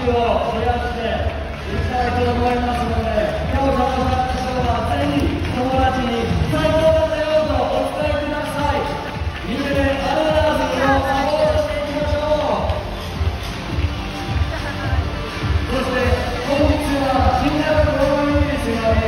手を増やっていきたいと思いますので今日の拍手はぜひ友達に最高だよとお伝えください夢でアルラーズを守していきましょうそして今日は新型コロナウイルス